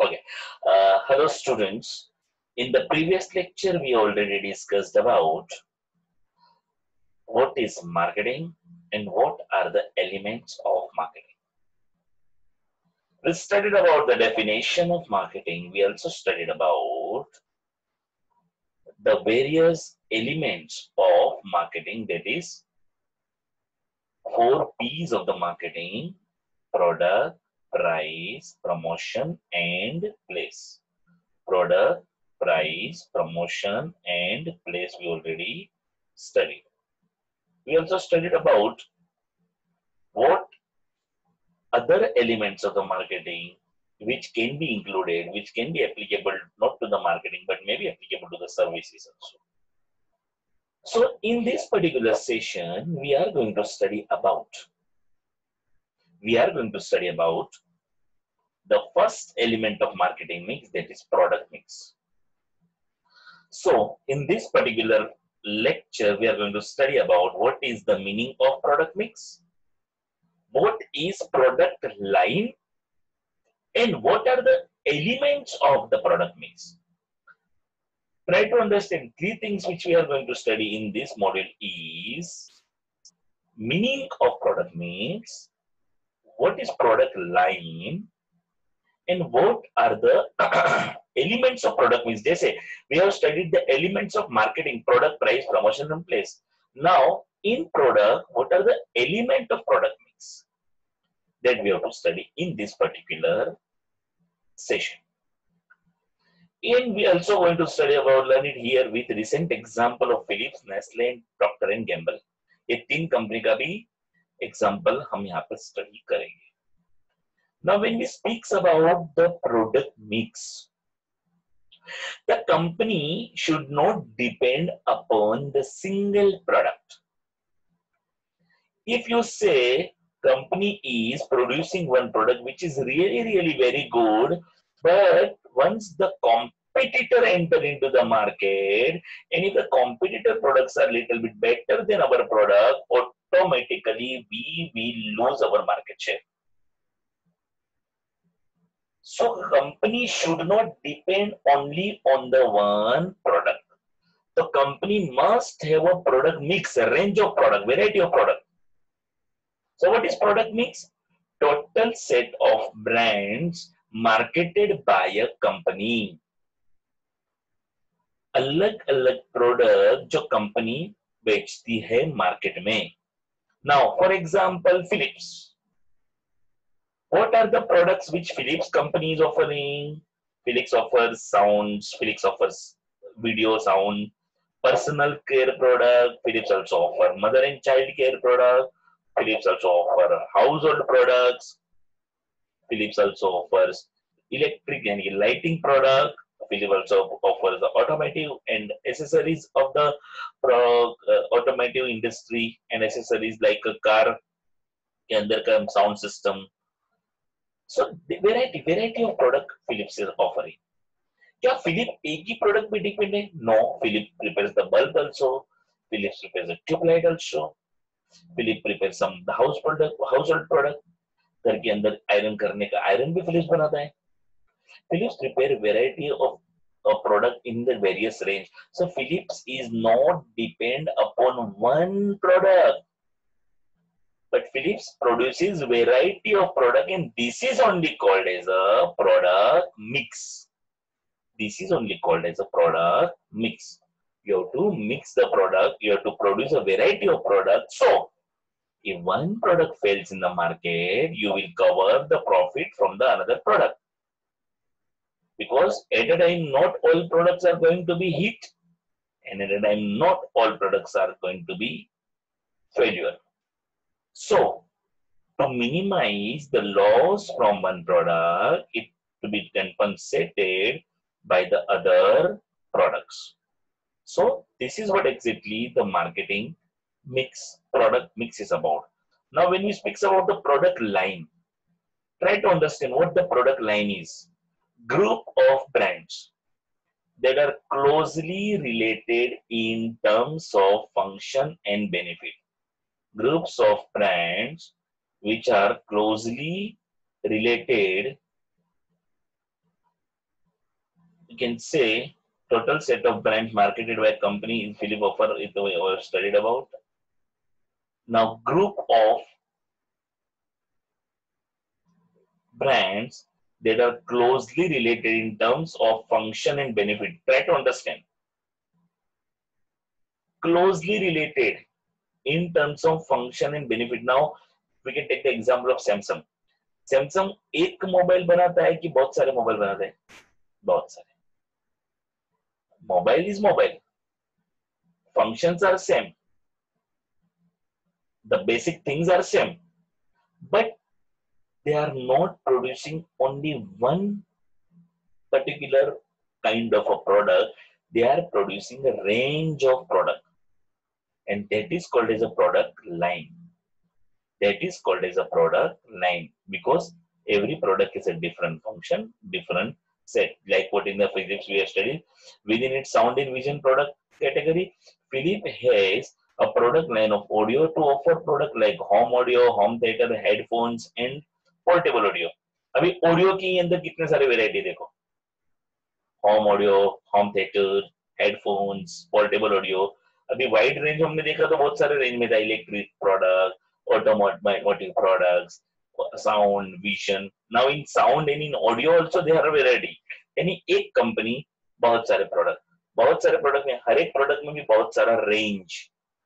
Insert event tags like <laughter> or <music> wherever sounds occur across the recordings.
Okay. Uh, hello, students. In the previous lecture, we already discussed about what is marketing and what are the elements of marketing. We studied about the definition of marketing. We also studied about the various elements of marketing that is four P's of the marketing product, price, promotion, and place. Product, price, promotion, and place we already studied. We also studied about what other elements of the marketing which can be included, which can be applicable not to the marketing but maybe applicable to the services also. So in this particular session, we are going to study about we are going to study about the first element of marketing mix that is product mix. So in this particular lecture, we are going to study about what is the meaning of product mix, what is product line, and what are the elements of the product mix. Try to understand three things which we are going to study in this module is meaning of product mix, what is product line and what are the <clears throat> elements of product mix they say we have studied the elements of marketing product price promotion and place now in product what are the element of product mix that we have to study in this particular session and we also going to study about learn it here with recent example of Philips, Nestle and Procter and Gamble. ये तीन company का भी example हम यहाँ पर study करेंगे Now, when we speaks about the product mix, the company should not depend upon the single product. If you say company is producing one product which is really, really very good, but once the competitor enter into the market, and if the competitor products are little bit better than our product, automatically we will lose our market share. So company should not depend only on the one product. The company must have a product mix, a range of product, variety of product. So what is product mix? Total set of brands marketed by a company. अलग अलग product जो company बेचती है market में Now, for example, Philips. What are the products which Philips company is offering? Philips offers sounds, Philips offers video sound, personal care product, Philips also offer mother and child care product, Philips also offer household products, Philips also offers electric and lighting product, Philips also offers the automotive and accessories of the uh, automotive industry and accessories like a car के अंदर का sound system. So variety variety of product Philips is offering क्या Philip एक ही product पे depend है? No Philip prepares the bulb also Philips prepares the tubelight also Philip prepare some house product household product घर के अंदर iron करने का आयरन भी फिलिप्स बनाता है। Philips prepare variety of a product in the various range. So Philips is not depend upon one product. But Philips produces variety of product and this is only called as a product mix. This is only called as a product mix. You have to mix the product, you have to produce a variety of product. So, if one product fails in the market, you will cover the profit from the another product. Because at a time, not all products are going to be hit and at a time, not all products are going to be failure. So, to minimize the loss from one product, it to be compensated by the other products. So, this is what exactly the marketing mix, product mix is about. Now, when we speak about the product line, try to understand what the product line is. Group of brands that are closely related in terms of function and benefit groups of brands which are closely related you can say total set of brands marketed by a company in Philip offer is the studied about. Now group of brands that are closely related in terms of function and benefit. Try to understand. Closely related in terms of function and benefit. Now we can take the example of Samsung. Samsung एक mobile बनाता है कि बहुत सारे mobile बनाता है बहुत सारे mobile is mobile functions are same the basic things are same but they are not producing only one particular kind of a product they are producing a range of product and that is called as a product line that is called as a product line because every product is a different function, different set. Like what in the physics we have studied. Within its sound and vision product category, Philip has a product line of audio to offer product like home audio, home theater, headphones and portable audio. अभी audio की अंदर कितने सारे variety देखो home audio home theatre headphones portable audio अभी wide range हमने देखा तो बहुत सारे रेंज में था electric product automotive products, sound, vision. Now in sound and in audio also there are variety. यानी एक कंपनी बहुत सारे प्रोडक्ट बहुत सारे प्रोडक्ट में हर एक प्रोडक्ट में भी बहुत सारा रेंज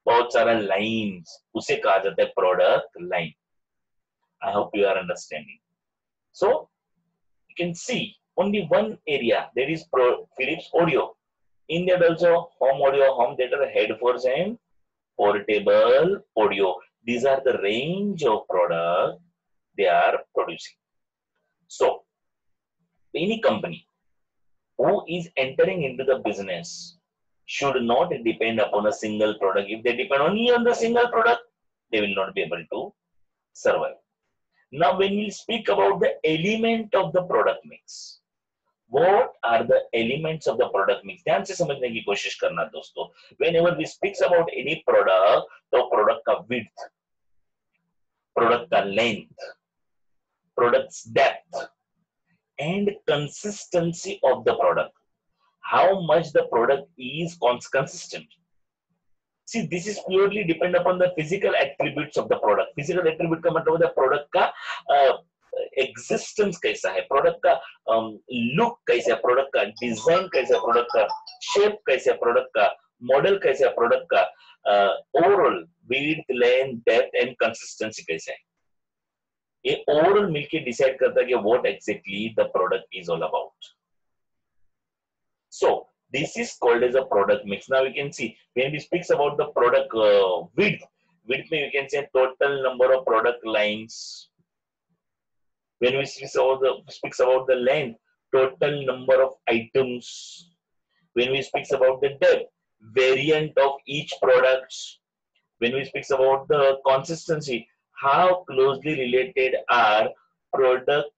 बहुत सारा लाइन उसे कहा जाता है product line I hope you are understanding. So you can see only one area that is Pro Philips Audio. In that also home audio, home theater, headphones and portable audio. These are the range of product they are producing. So any company who is entering into the business should not depend upon a single product. If they depend only on the single product, they will not be able to survive. Now, when we speak about the element of the product mix, what are the elements of the product mix ध्यान से समझने की कोशिश करना दोस्तों whenever we speaks about any product तो product का width product का length product's depth and consistency of the product how much the product is consistent See this is purely depend upon the physical attributes of the product. Physical attribute का मतलब product का uh, existence कैसा है? Product का look कैसा है? Product का design कैसा प्रोडक्ट का शेप कैसा प्रोडक्ट का मॉडल कैसा प्रोडक्ट का overall width length depth and consistency कैसा है? ये ओवरऑल मिलके डिसाइड करता है कि what exactly the product is all about so this is called as a product mix now you can see when we speaks about the product uh, width width you can say total number of product lines when we speaks about the speaks about the length, total number of items. When we speaks about the depth, variant of each product. When we speaks about the consistency, how closely related are product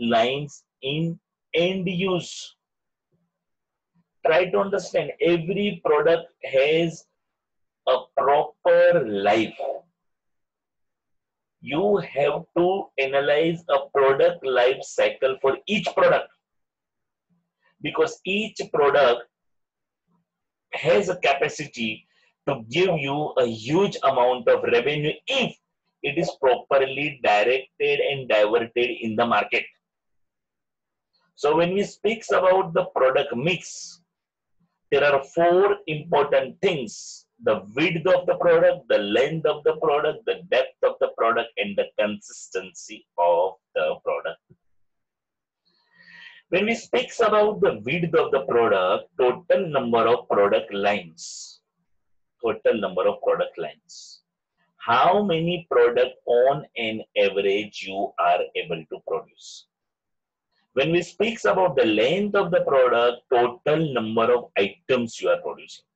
lines in end use. Try to understand every product has a proper life you have to analyze a product life cycle for each product because each product has a capacity to give you a huge amount of revenue if it is properly directed and diverted in the market. So when we speaks about the product mix, there are four important things the width of the product, the length of the product, the depth of the product, and the consistency of the product. When we speak about the width of the product, total number of product lines, total number of product lines, how many product on an average you are able to produce. When we speak about the length of the product, total number of items you are producing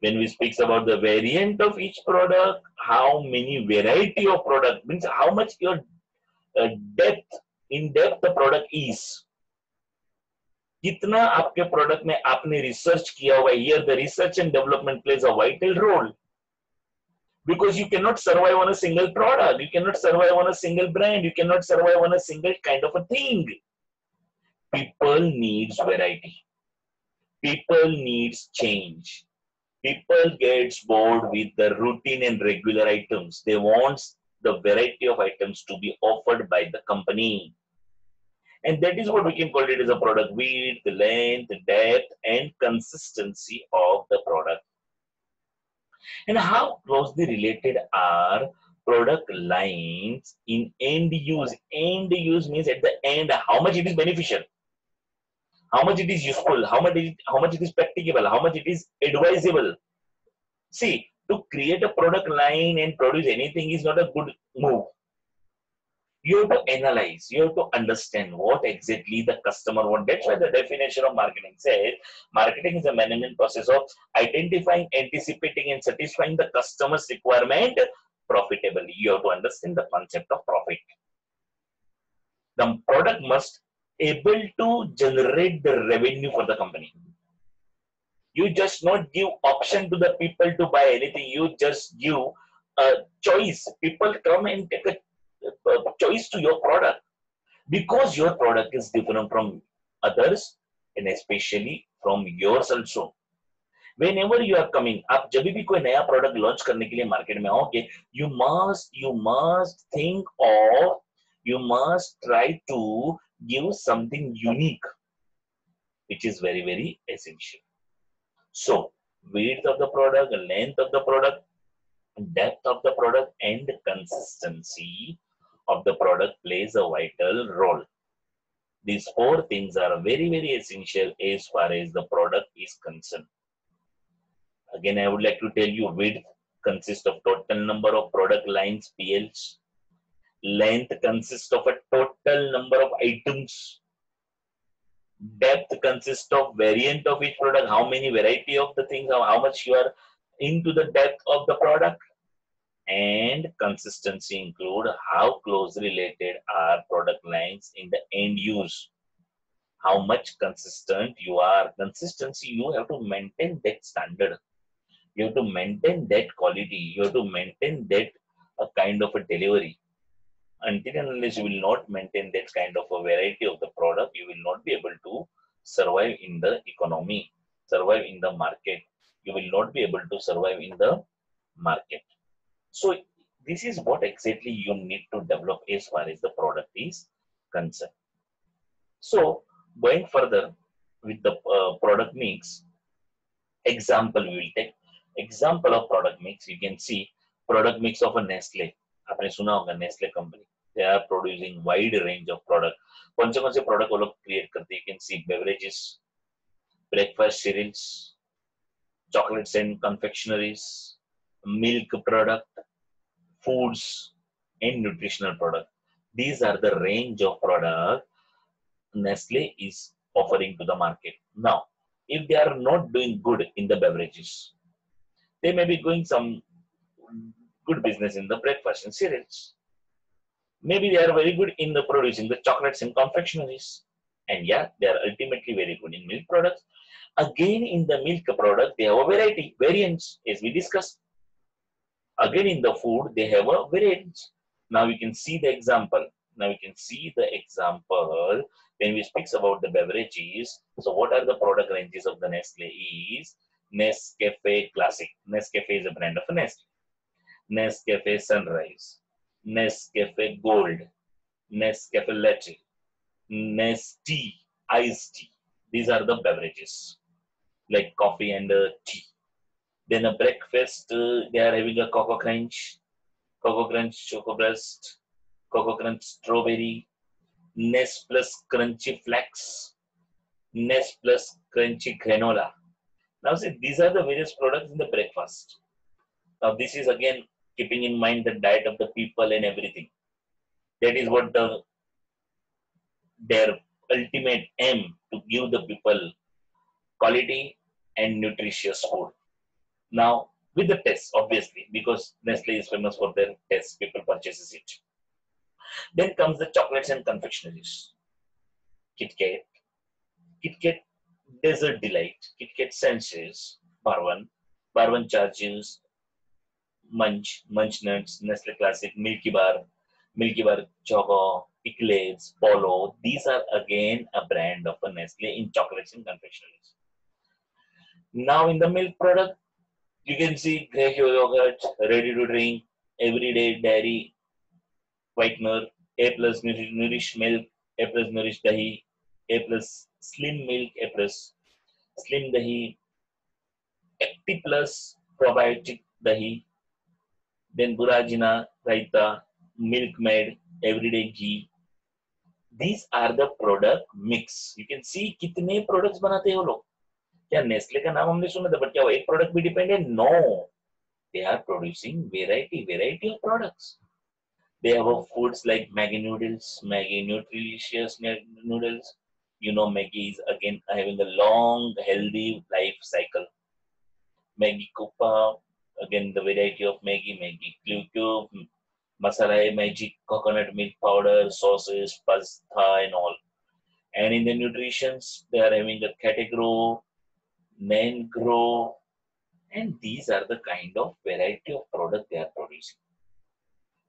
when we speaks about the variant of each product, how many variety of product means how much your uh, depth in depth the product is. कितना आपके product में आपने research किया हुआ here the research and development plays a vital role because you cannot survive on a single product you cannot survive on a single brand you cannot survive on a single kind of a thing people needs variety. People needs change. People gets bored with the routine and regular items. They want the variety of items to be offered by the company. And that is what we can call it as a product width, the length, depth, and consistency of the product. And how closely related are product lines in end use? End use means at the end, how much it is beneficial, how much it is useful, how much it, how much it is practicable, how much it is advisable. See, to create a product line and produce anything is not a good move you have to analyze, you have to understand what exactly the customer wants. That's why the definition of marketing says marketing is a management process of identifying, anticipating, and satisfying the customer's requirement profitably. You have to understand the concept of profit. The product must able to generate the revenue for the company. You just not give option to the people to buy anything. You just give a choice. People come and take a choice to your product because your product is different from others and especially from yours also. Whenever you are coming, आप जब भी कोई नया product launch करने के लिए market में आओगे you must you must think of you must try to give something unique which is very very essential so width of the product length of the product depth of the product and consistency of the product plays a vital role. These four things are very, very essential as far as the product is concerned. Again, I would like to tell you width consists of total number of product lines, PLs. Length consists of a total number of items. Depth consists of variant of each product, how many variety of the things, how, how much you are into the depth of the product and consistency include how closely related are product lines in the end use. How much consistent you are. Consistency you have to maintain that standard. You have to maintain that quality. You have to maintain that a kind of a delivery. Until and unless you will not maintain that kind of a variety of the product you will not be able to survive in the economy survive in the market. You will not be able to survive in the market so this is what exactly you need to develop as far as the product is concerned. So going further with the uh, product mix, example we will take. Example of product mix, you can see product mix of a Nestle. आपने सुना होगा Nestle company. They are producing wide range of product. कौन से कौन से product वो लोग create करते हैं? You can see beverages, breakfast cereals, chocolates and confectionaries, milk product, foods, and nutritional product. These are the range of product Nestle is offering to the market. Now, if they are not doing good in the beverages, they may be doing some good business in the breakfast and cereals. Maybe they are very good in the producing the chocolates and confectionaries. And yeah, they are ultimately very good in milk products. Again, in the milk product, they have a variety, variants, as we discussed. Again, in the food, they have a variant. Now we can see the example. Now we can see the example when we speaks about the beverages. So what are the product ranges of the Nestle is Nescafe Classic. Nescafe is a brand of Nestle. Nescafe Sunrise. Nescafe Gold. Nescafe Latte. Nestea Iced Tea. These are the beverages like coffee and uh, tea. Then a breakfast, uh, they are having a Cocoa Crunch, Cocoa Crunch Choco Breast, Cocoa Crunch Strawberry, Nest Plus Crunchy Flax, Nest Plus Crunchy Granola. Now see, these are the various products in the breakfast. Now this is again keeping in mind the diet of the people and everything. That is what the their ultimate aim to give the people quality and nutritious food. Now, with the test, obviously, because Nestle is famous for their tests, people purchases it. Then comes the chocolates and confectionaries. Kit Kat, Kit Kat Desert Delight, Kit Kat Senses, Bar-One, Bar-One Charges, Munch, Munch Nuts, Nestle Classic, Milky Bar, Milky Bar, Choco, Eclairs, Polo. These are again a brand of a Nestle in chocolates and confectioneries. Now in the milk product, you can see Grey yogurt, ready to drink, everyday dairy, whitener, A plus nourished milk, A plus nourished dahi, A plus slim milk, A plus slim dahi, Acti plus probiotic dahi, then Burajina, Raita, Milk Maid, Everyday Ghee. These are the product mix. You can see कितने products बनाते हैं वो लोग क्या Nestle का नाम हमने सुना था बट क्या वो एक प्रोडक्ट भी डिपेंड है no they are producing variety variety of products they have foods like maggie noodles maggie nutritious noodles you know maggie is again having a long healthy life cycle maggie kupa again the variety of maggie maggie cube masala magic coconut milk powder sauces pasta and all and in the nutritions they are having a category men grow and these are the kind of variety of product they are producing.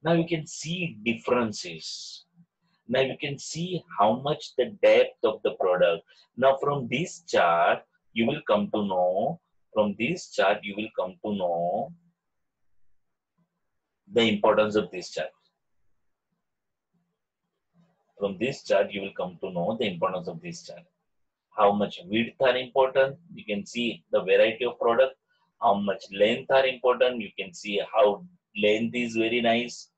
Now you can see differences. Now you can see how much the depth of the product. Now from this chart you will come to know from this chart you will come to know the importance of this chart. From this chart you will come to know the importance of this chart how much width are important. You can see the variety of product, how much length are important. You can see how length is very nice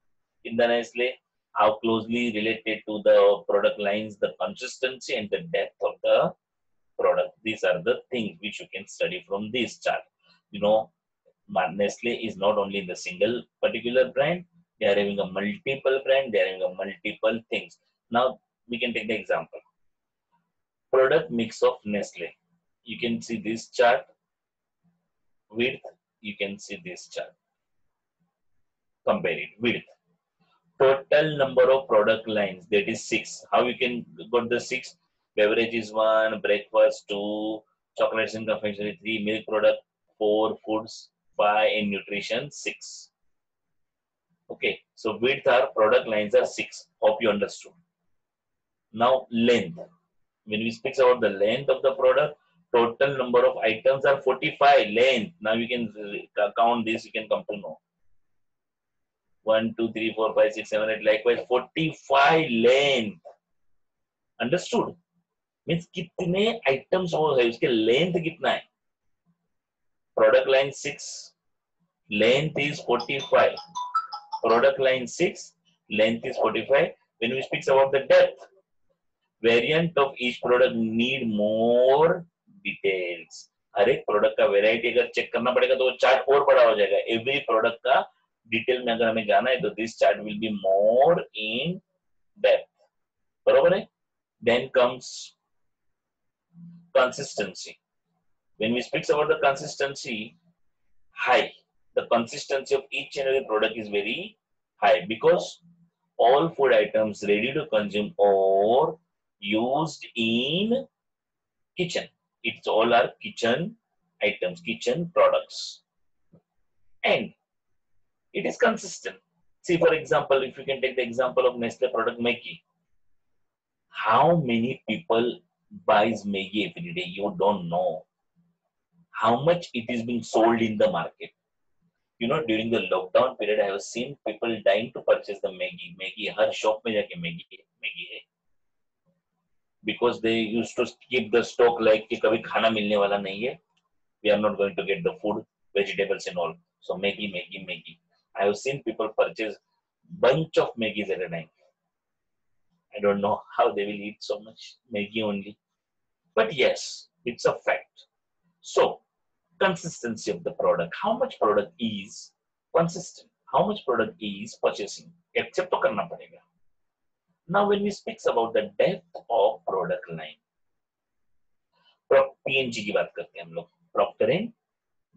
in the Nestle, how closely related to the product lines, the consistency and the depth of the product. These are the things which you can study from this chart. You know, Nestle is not only in the single particular brand, they are having a multiple brand, they are having a multiple things. Now we can take the example product mix of Nestle. You can see this chart width, you can see this chart. Compare it width. Total number of product lines that is six. How you can got the six? Beverages one, breakfast two, chocolates and confectionery three, milk product four, foods five, and nutrition six. Okay, so width are product lines are six. Hope you understood. Now length when we speak about the length of the product, total number of items are 45 length. Now you can count this, you can come to know. 1, 2, 3, 4, 5, 6, 7, 8, likewise 45 length. Understood? Means कितने items वो है उसके length कितना है product line 6 length is 45 product line 6 length is 45 when we speak about the depth variant of each product need more details हर एक product का variety अगर check करना पड़ेगा तो वो चार्ट और बड़ा हो जाएगा एवरी प्रोडक्ट का डिटेल में अगर हमें जाना है तो this chart will be more in depth बरोबर है then comes consistency when we speak about the consistency high the consistency of each and every product is very high because all food items ready to consume or used in kitchen. It's all our kitchen items, kitchen products. And it is consistent. See, for example, if you can take the example of Nestle product Maggi. How many people buys Maggi every day? You don't know how much it is being sold in the market. You know, during the lockdown period, I have seen people dying to purchase the Maggi. Maggi, हर shop Maggi, Maggi because they used to keep the stock like कि we are not going to get the food vegetables and all. So maggi, maggi, maggi. i have seen people purchase bunch of maggis at a time. I don't know <laughs> how they will eat so much maggi only. But yes it's a fact. So consistency of the product. How much product is consistent? How much product is purchasing? Accept to karna padega Now, when we speak about the depth of product line, P N G की बात करते हैं हम लोग। Procter and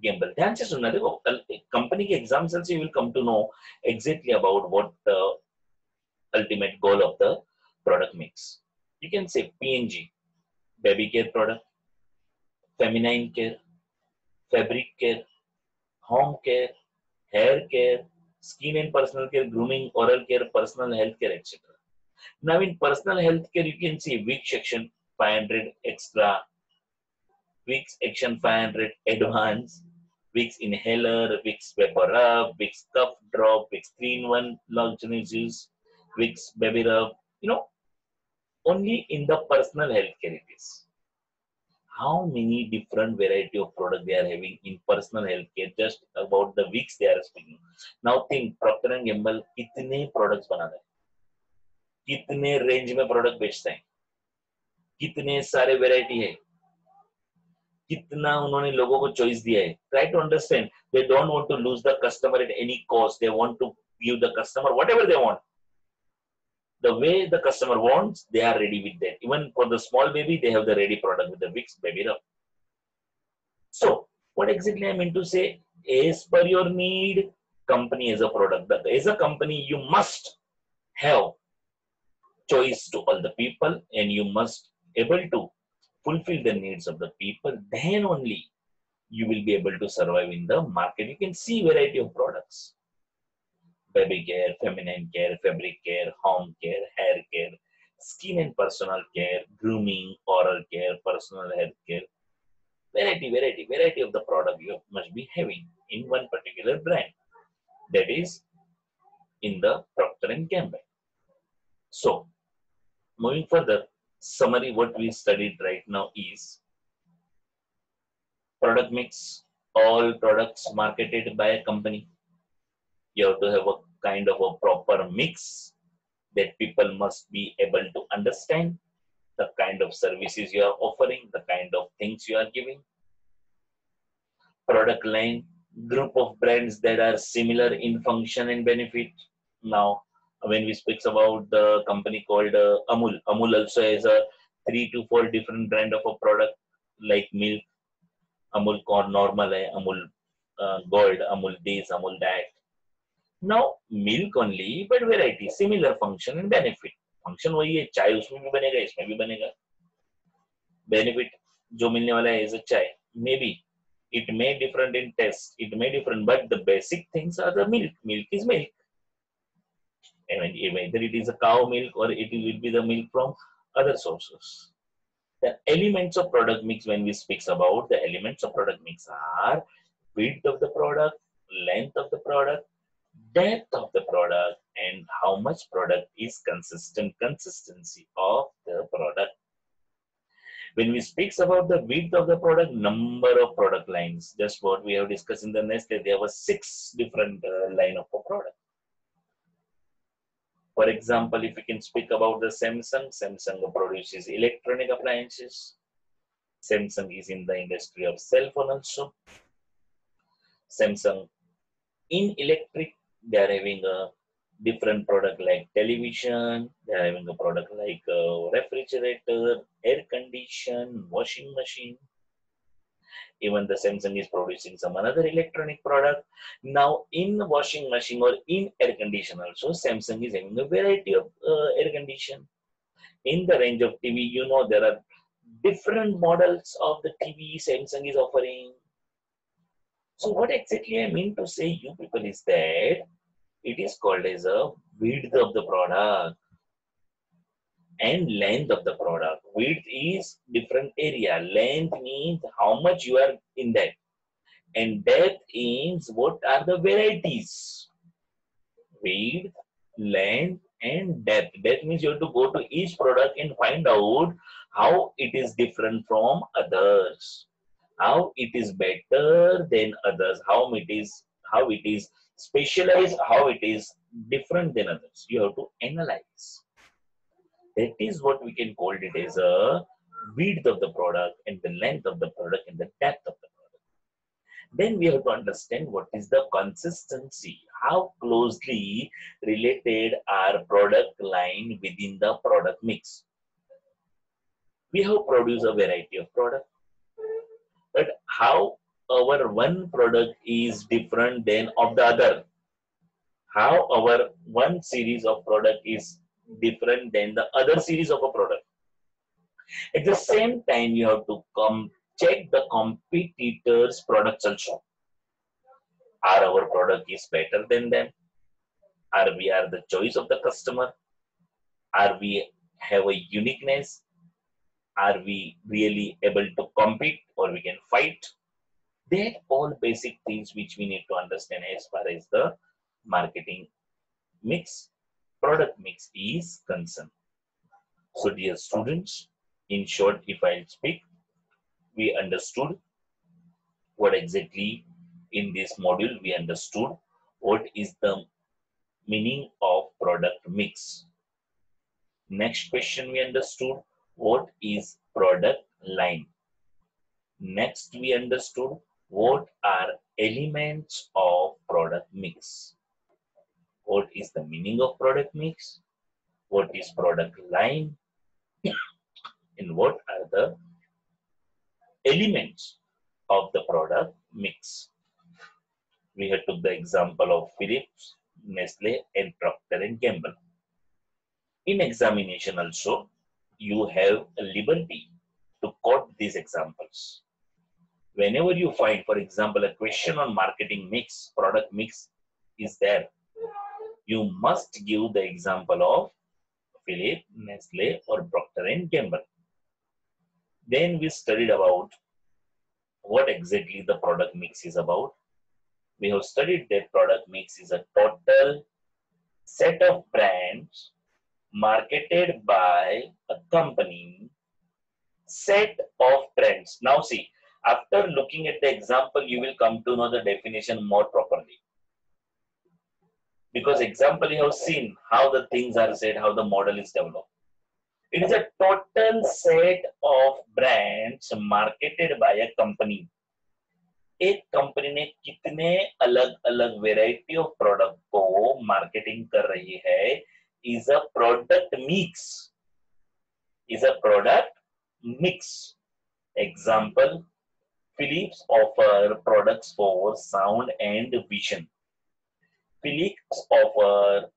gamble ध्यान से सुनना देखो कंपनी के एग्ज़ाम्पल से you will come to know exactly about what the ultimate goal of the product mix you can say PNG baby care product feminine care fabric care home care hair care skin and personal care grooming oral care personal health care etcetera Now in personal health care, you can see Vicks Action 500 extra, Vicks Action 500 advance, Vicks inhaler, Vicks VapoRub, Vicks cough drop, Vicks 3-in-1 lung juice, Vicks baby rub. You know, only in the personal health care it is. How many different variety of product they are having in personal health care? Just about the Vicks they are speaking. Now think Procter and Gamble कितने products are कितने range में product बेचते हैं? कितने सारे variety है? कितना उन्होंने लोगों को चॉइस दिया है? Try to understand they don't want to lose the customer at any cost they want to give the customer whatever they want the way the customer wants they are ready with that even for the small baby they have the ready product with the Vicks baby rub so what exactly I mean to say as per your need company as a product as a company you must have choice to all the people and you must able to fulfill the needs of the people. Then only you will be able to survive in the market. You can see variety of products baby care, feminine care, fabric care, home care, hair care, skin and personal care, grooming, oral care, personal health care. Variety, variety, variety of the product you must be having in one particular brand. That is in the Procter and Gamble. So, moving further, summary what we studied right now is product mix, all products marketed by a company you have to have a kind of a proper mix that people must be able to understand the kind of services you are offering, the kind of things you are giving. Product line, group of brands that are similar in function and benefit. Now, when we speak about the company called uh, Amul, Amul also has a three to four different brand of a product like milk, Amul Corn Normal, Amul uh, Gold, Amul this, Amul that now milk only but variety similar function and benefit function वही है चाय उसमें भी बनेगा इसमें भी बनेगा benefit जो मिलने वाला है is a chai maybe it may different in taste it may different but the basic things are the milk milk is milk I mean, whether it is a cow milk or it will be the milk from other sources. The elements of product mix when we speak about the elements of product mix are width of the product length of the product depth of the product and how much product is consistent consistency of the product. When we speaks about the width of the product number of product lines just what we have discussed in the next there were six different uh, line of product for example if we can speak about the samsung samsung produces electronic appliances. Samsung is in the industry of cell phone also. Samsung in electric they are having a different product like television they are having a product like a refrigerator air condition washing machine even the samsung is producing some another electronic product. Now in washing machine or in air condition also samsung is having a variety of uh, air condition. In the range of tv you know there are different models of the tv samsung is offering. So what exactly I mean to say you people is that it is called as a width of the product and length of the product. Width is different area. Length means how much you are in that. And depth means what are the varieties. Width, length, and depth. That means you have to go to each product and find out how it is different from others how it is better than others, how it is how it is specialized, how it is different than others. You have to analyze. That is what we can call it as a width of the product and the length of the product and the depth of the product. Then we have to understand what is the consistency, how closely related our product line within the product mix. We have produced a variety of products but how our one product is different than of the other how our one series of product is different than the other series of a product at the same time you have to come check the competitors products also are our product is better than them Are we are the choice of the customer? Are we have a uniqueness? Are we really able to compete or we can fight? That all basic things which we need to understand as far as the marketing mix, product mix is concerned. So dear students, in short, if I speak, we understood what exactly in this module we understood what is the meaning of product mix. Next question we understood what is product line. Next we understood what are elements of product mix. What is the meaning of product mix? What is product line? and what are the elements of the product mix. We had took the example of Philips, Nestle and Procter and Gamble. In examination also, you have a liberty to quote these examples. Whenever you find, for example, a question on marketing mix, product mix is there, you must give the example of Philips, Nestle or Procter Gamble. Then we studied about what exactly the product mix is about. We have studied that product mix is a total set of brands marketed by a company, set of brands. Now see, after looking at the example, you will come to know the definition more properly Because example, you have seen how the things are said, how the model is developed. It is a total set of brands marketed by a company. एक company ने कितने अलग अलग variety of product को marketing कर रही है is a product mix is a product mix example Philips offer products for sound and vision. Philips offer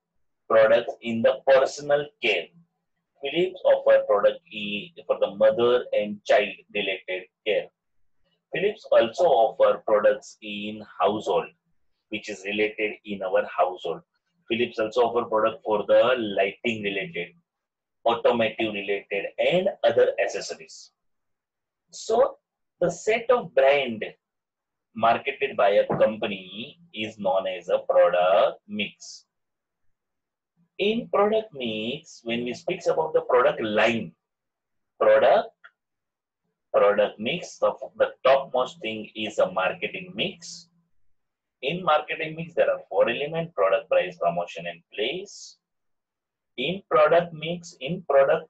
products in the personal care. Philips offer product for the mother and child related care. Philips also offer products in household, which is related in our household. Philips also offer product for the lighting related, automotive related, and other accessories. So the set of brand marketed by a company is known as a product mix in product mix, when we speak about the product line, product, product mix, the, the topmost thing is a marketing mix. In marketing mix, there are four elements, product, price, promotion, and place. In product mix, in product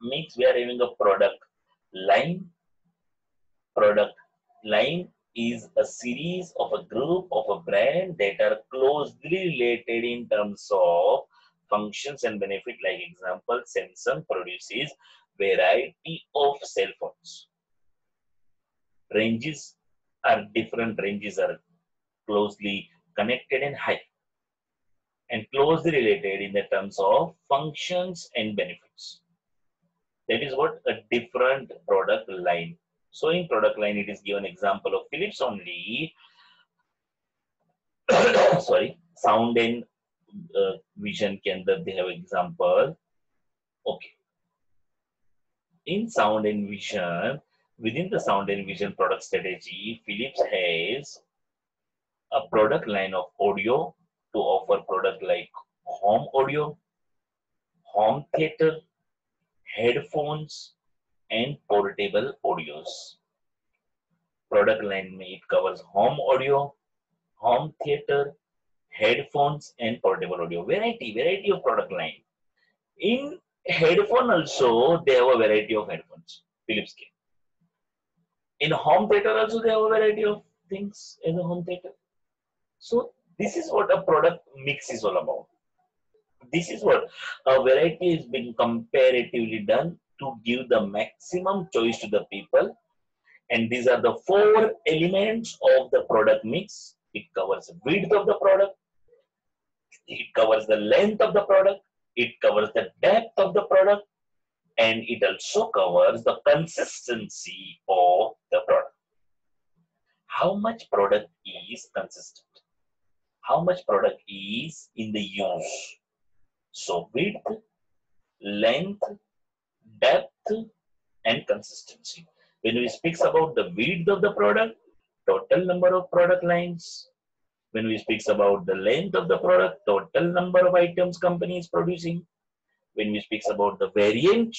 mix, we are having a product line, product line is a series of a group of a brand that are closely related in terms of functions and benefit. Like example, Samsung produces variety of cell phones. Ranges are different. Ranges are closely connected and high and closely related in the terms of functions and benefits. That is what a different product line so in product line, it is given example of Philips only. <coughs> Sorry, sound and uh, vision can they have example. Okay. In sound and vision, within the sound and vision product strategy, Philips has a product line of audio to offer product like home audio, home theater, headphones, and portable audios. Product line it covers home audio, home theater, headphones, and portable audio. Variety, variety of product line. In headphone also, they have a variety of headphones, Philips came. In home theater also, they have a variety of things in the home theater. So this is what a product mix is all about. This is what a variety is being comparatively done to give the maximum choice to the people. And these are the four elements of the product mix. It covers width of the product. It covers the length of the product. It covers the depth of the product. And it also covers the consistency of the product. How much product is consistent? how much product is in the use. So width, length, depth, and consistency. When we speak about the width of the product, total number of product lines. When we speak about the length of the product, total number of items company is producing. When we speak about the variant,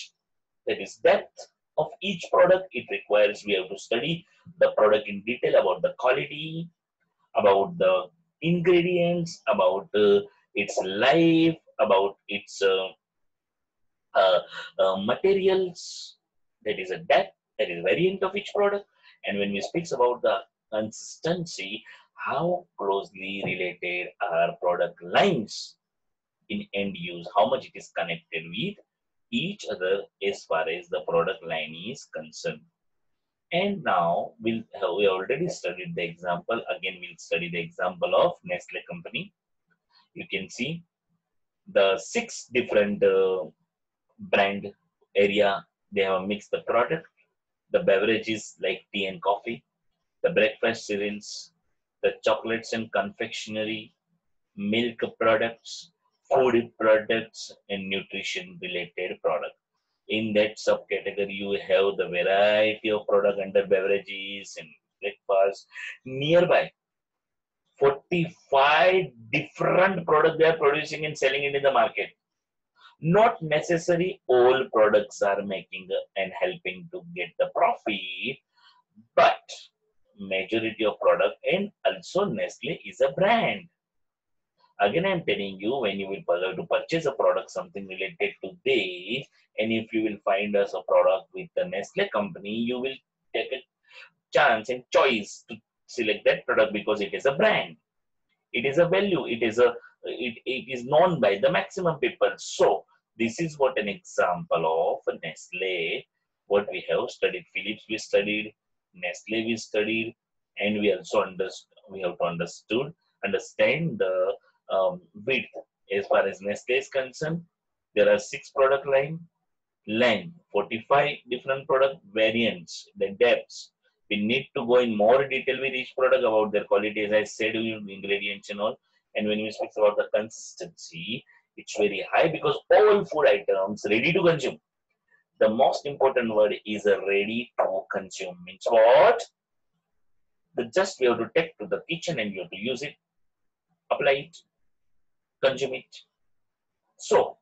that is depth of each product, it requires we have to study the product in detail about the quality, about the ingredients, about uh, its life, about its uh, materials. That is a depth, that is variant of each product. And when we speak about the consistency, how closely related are product lines in end use, how much it is connected with each other as far as the product line is concerned. And now we'll have, we already studied the example. Again, we'll study the example of Nestle company. You can see the six different uh, brand area. They have a mixed the product. The beverages like tea and coffee, the breakfast cereals, the chocolates and confectionery, milk products, food products, and nutrition related products in that subcategory you have the variety of product under beverages and breakfast nearby 45 different products they are producing and selling it in the market not necessary all products are making and helping to get the profit but majority of product and also nestle is a brand. Again i'm telling you when you will to purchase a product something related to this and if you will find us a product with the nestle company you will take a chance and choice to select that product because it is a brand. It is a value it is a it, it is known by the maximum people so this is what an example of nestle what we have studied philips we studied nestle we studied and we also understood we have to understood understand the um, width. As far as Nestle is concerned, there are six product line, length, 45 different product variants, the depths. We need to go in more detail with each product about their quality, as I said, ingredients and all. And when we speak about the consistency, it's very high because all food items ready to consume. The most important word is ready to consume. Means what? The just we have to take to the kitchen and you have to use it, apply it, consume it. So,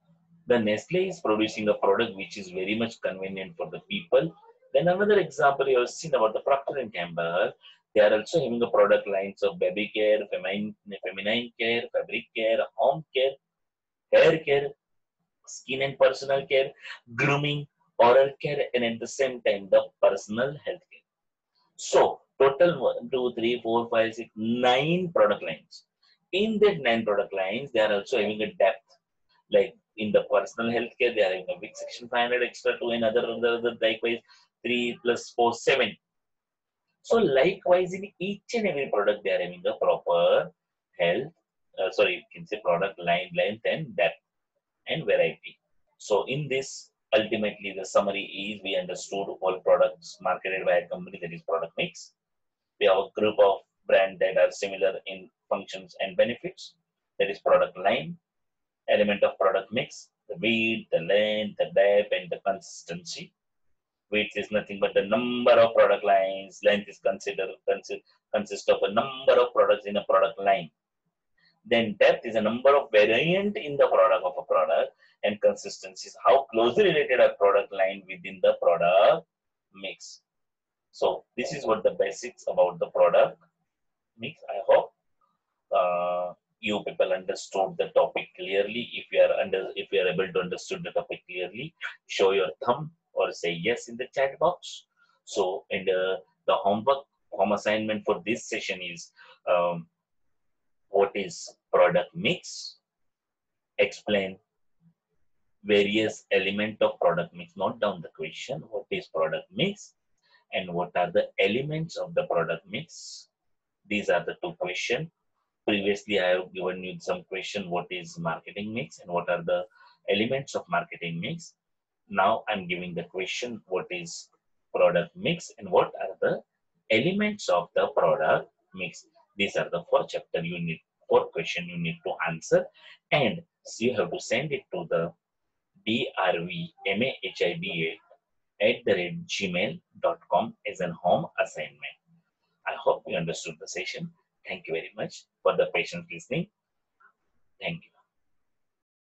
the Nestle is producing a product which is very much convenient for the people. Then another example you have seen about the Procter & Gamble. They are also having a product lines of baby care, feminine, feminine care, fabric care, home care, hair care, skin and personal care, grooming, oral care, and at the same time the personal health care. So total one, two, three, four, five, six, nine product lines in that nine product lines, they are also having a depth. Like in the personal health care, they are having a big section 500 extra two, and other, other, other likewise 3 plus 4, 7. So likewise, in each and every product, they are having a proper health, uh, sorry, you can say product line, length and depth and variety. So in this, ultimately the summary is we understood all products marketed by a company that is product mix. We have a group of brand that are similar in functions and benefits. That is product line, element of product mix, the width, the length, the depth, and the consistency. Width is nothing but the number of product lines. Length is considered consist, consist of a number of products in a product line. Then depth is a number of variant in the product of a product, and consistency is how closely related a product line within the product mix. So this is what the basics about the product mix. I hope uh, you people understood the topic clearly. If you are under, if you are able to understood the topic clearly, show your thumb or say yes in the chat box. So, and uh, the homework, home assignment for this session is um, what is product mix? Explain various element of product mix. Note down the question: What is product mix? And what are the elements of the product mix? These are the two questions previously I have given you some question what is marketing mix and what are the elements of marketing mix. Now I'm giving the question what is product mix and what are the elements of the product mix. These are the four chapter you need four question you need to answer and you have to send it to the drvmahida at the rate gmail.com as an home assignment. I hope you understood the session. Thank you very much for the patient listening. Thank you.